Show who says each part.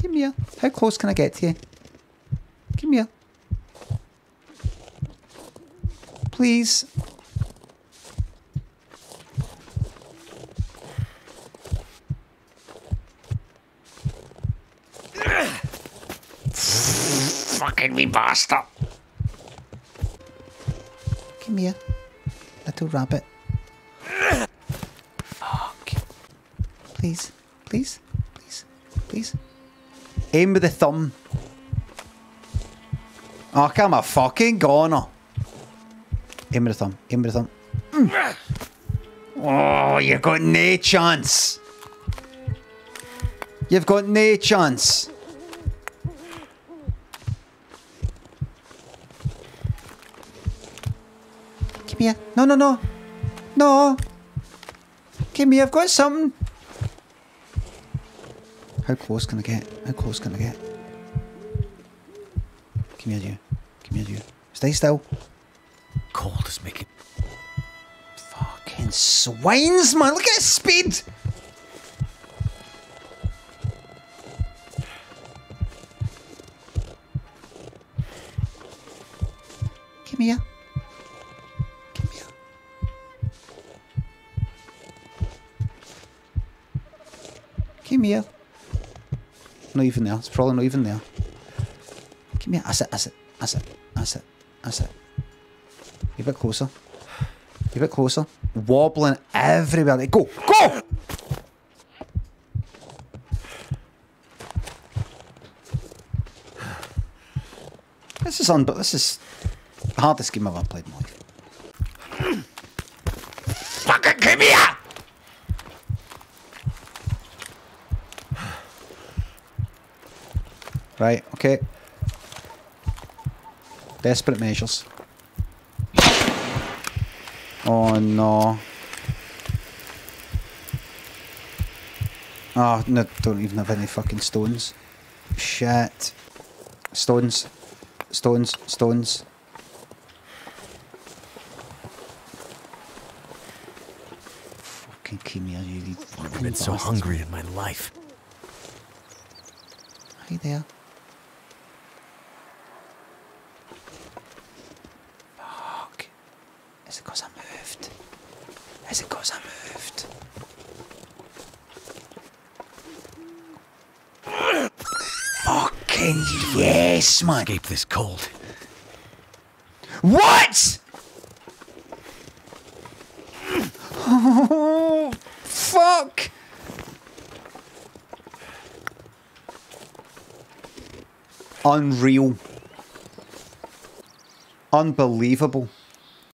Speaker 1: Come here. How close can I get to you? Come here. Please.
Speaker 2: Fucking me bastard.
Speaker 1: Come here. Little rabbit. Fuck. Please. Please. Please. Please. Aim with the thumb. Oh, come a fucking goner. Aim with the thumb. Aim with the thumb. Mm. Oh, you've got no chance. You've got no chance. Come here. No, no, no. No. Come here, I've got something. How close can I get? How close can I get? Come here, you. Come here, you. Stay still.
Speaker 2: Cold is making.
Speaker 1: Fucking swines, man. Look at his speed. Come here. Come here. Come here. Not even there. It's probably not even there. Come here. That's it. That's it. That's it. That's it. That's it. A bit closer. A bit closer. Wobbling everywhere. Go! Go! This is un this is the hardest game I've ever played in my life.
Speaker 2: Fucking give me here!
Speaker 1: Right, okay. Desperate measures. Oh no. Oh, no, don't even have any fucking stones. Shit. Stones. Stones. Stones. Fucking Kimia, you need
Speaker 2: Never been so hungry in my life.
Speaker 1: Hi there. Fuck. Is it because I moved? Is it because I moved? Fucking yes, man.
Speaker 2: Escape this cold.
Speaker 1: What? Oh, fuck. Unreal. Unbelievable.